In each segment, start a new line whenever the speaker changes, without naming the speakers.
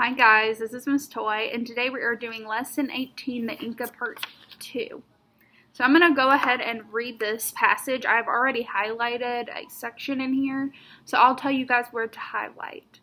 Hi guys, this is Miss Toy, and today we are doing Lesson 18, the Inca Part 2. So I'm going to go ahead and read this passage. I've already highlighted a section in here, so I'll tell you guys where to highlight.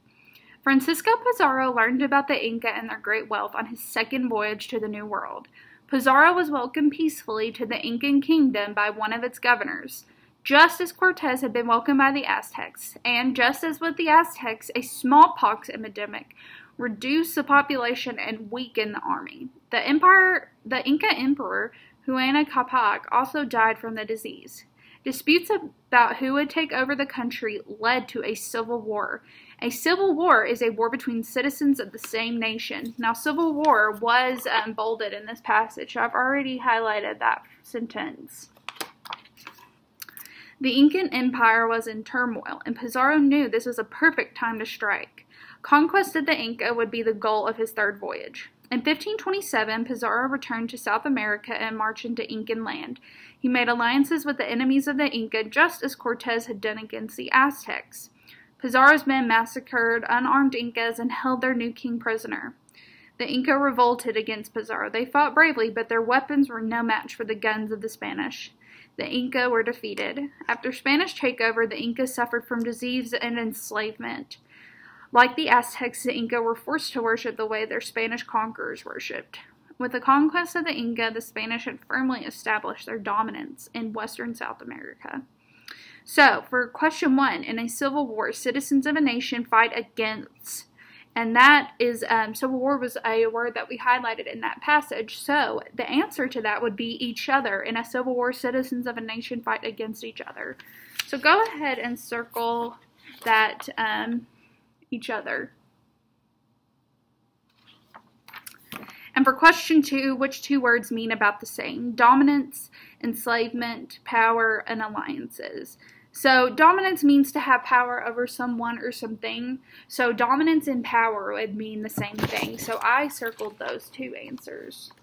Francisco Pizarro learned about the Inca and their great wealth on his second voyage to the New World. Pizarro was welcomed peacefully to the Incan kingdom by one of its governors just as Cortez had been welcomed by the Aztecs, and just as with the Aztecs, a smallpox epidemic reduced the population and weakened the army. The empire, the Inca emperor Huayna Capac also died from the disease. Disputes about who would take over the country led to a civil war. A civil war is a war between citizens of the same nation. Now, civil war was um, bolded in this passage. I've already highlighted that sentence. The Incan Empire was in turmoil, and Pizarro knew this was a perfect time to strike. Conquest of the Inca would be the goal of his third voyage. In 1527, Pizarro returned to South America and marched into Incan land. He made alliances with the enemies of the Inca just as Cortez had done against the Aztecs. Pizarro's men massacred unarmed Incas and held their new king prisoner. The Inca revolted against Pizarro. They fought bravely, but their weapons were no match for the guns of the Spanish. The Inca were defeated. After Spanish takeover, the Inca suffered from disease and enslavement. Like the Aztecs, the Inca were forced to worship the way their Spanish conquerors worshipped. With the conquest of the Inca, the Spanish had firmly established their dominance in western South America. So, for question one, in a civil war, citizens of a nation fight against, and that is, um, civil war was a word that we highlighted in that passage. So, the answer to that would be each other. In a civil war, citizens of a nation fight against each other. So, go ahead and circle that um, each other. And for question two, which two words mean about the same? Dominance, enslavement, power, and alliances. So dominance means to have power over someone or something. So dominance and power would mean the same thing. So I circled those two answers.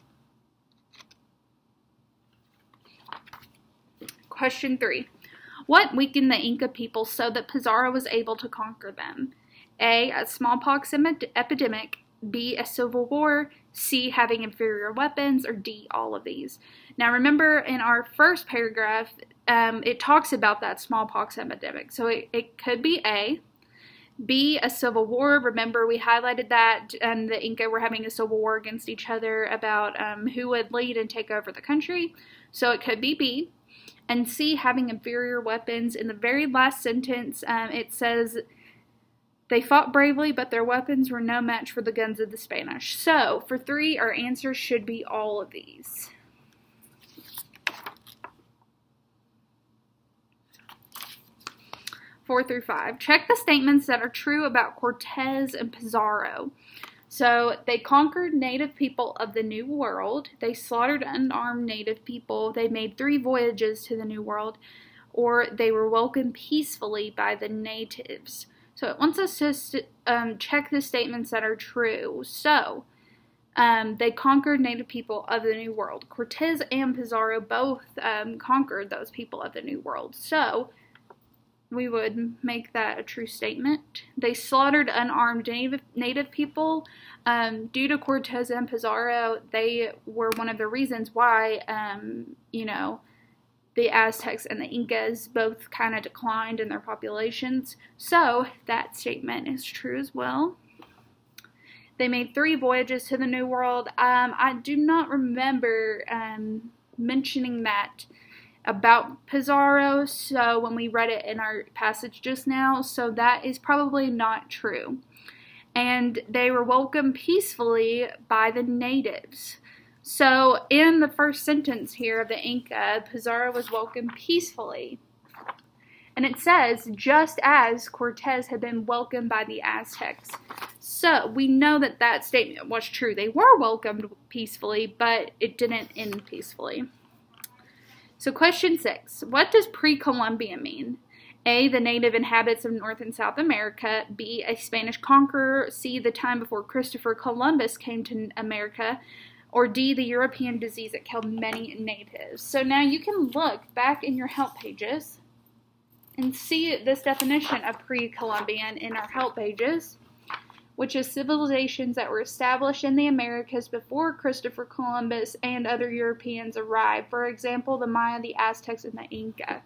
Question three. What weakened the Inca people so that Pizarro was able to conquer them? A. A smallpox epidemic. B. A civil war. C. Having inferior weapons. Or D. All of these. Now remember in our first paragraph, um, it talks about that smallpox epidemic. So it, it could be A. B, a civil war. Remember, we highlighted that, and the Inca were having a civil war against each other about um, who would lead and take over the country. So it could be B. And C, having inferior weapons. In the very last sentence, um, it says they fought bravely, but their weapons were no match for the guns of the Spanish. So, for three, our answer should be all of these. Four through five. Check the statements that are true about Cortez and Pizarro. So, they conquered native people of the New World. They slaughtered unarmed native people. They made three voyages to the New World. Or they were welcomed peacefully by the natives. So it wants us to um, check the statements that are true. So, um, they conquered native people of the New World. Cortez and Pizarro both um, conquered those people of the New World. So, we would make that a true statement. They slaughtered unarmed native, native people. Um, due to Cortez and Pizarro, they were one of the reasons why, um, you know, the Aztecs and the Incas both kind of declined in their populations. So that statement is true as well. They made three voyages to the New World. Um, I do not remember um, mentioning that about Pizarro, so when we read it in our passage just now, so that is probably not true. And they were welcomed peacefully by the natives. So, in the first sentence here of the Inca, Pizarro was welcomed peacefully. And it says, just as Cortez had been welcomed by the Aztecs. So, we know that that statement was true. They were welcomed peacefully, but it didn't end peacefully. So, question six What does pre Columbian mean? A. The native inhabitants of North and South America. B. A Spanish conqueror. C. The time before Christopher Columbus came to America or D, the European disease that killed many natives. So now you can look back in your help pages and see this definition of pre-Columbian in our help pages. Which is civilizations that were established in the Americas before Christopher Columbus and other Europeans arrived. For example, the Maya, the Aztecs, and the Inca.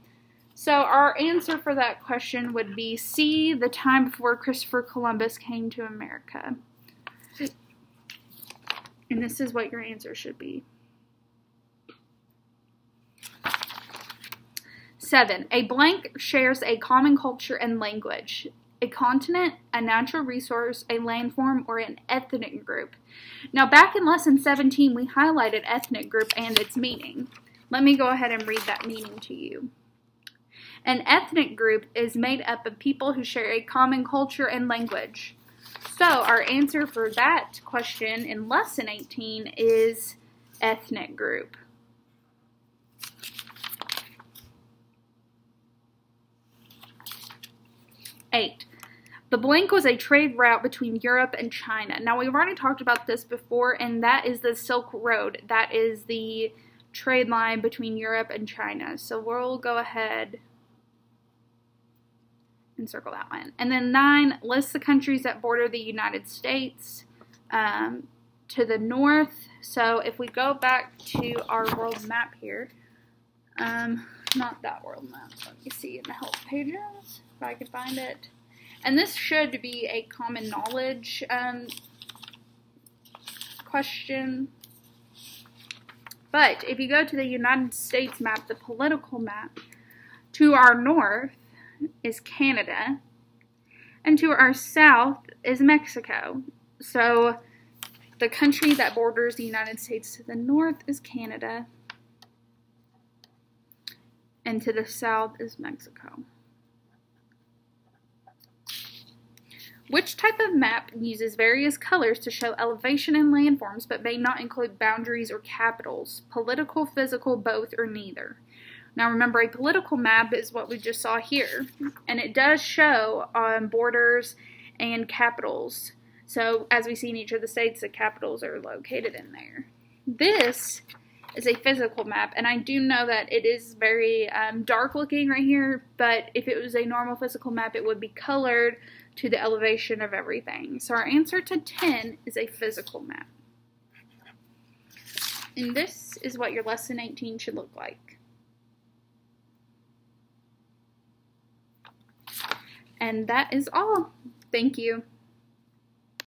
So our answer for that question would be C, the time before Christopher Columbus came to America. And this is what your answer should be. Seven, a blank shares a common culture and language a continent, a natural resource, a landform, or an ethnic group. Now, back in lesson 17, we highlighted ethnic group and its meaning. Let me go ahead and read that meaning to you. An ethnic group is made up of people who share a common culture and language. So, our answer for that question in lesson 18 is ethnic group. Eight. The blank was a trade route between Europe and China. Now, we've already talked about this before, and that is the Silk Road. That is the trade line between Europe and China. So we'll go ahead and circle that one. And then nine, lists the countries that border the United States um, to the north. So if we go back to our world map here, um, not that world map, let me see in the help pages if I can find it. And this should be a common knowledge um, question. But if you go to the United States map, the political map, to our north is Canada, and to our south is Mexico. So the country that borders the United States to the north is Canada, and to the south is Mexico. Which type of map uses various colors to show elevation and landforms but may not include boundaries or capitals? Political, physical, both, or neither? Now remember, a political map is what we just saw here, and it does show um, borders and capitals. So as we see in each of the states, the capitals are located in there. This is a physical map, and I do know that it is very um, dark looking right here, but if it was a normal physical map, it would be colored to the elevation of everything. So our answer to 10 is a physical map. And this is what your lesson 18 should look like. And that is all. Thank you.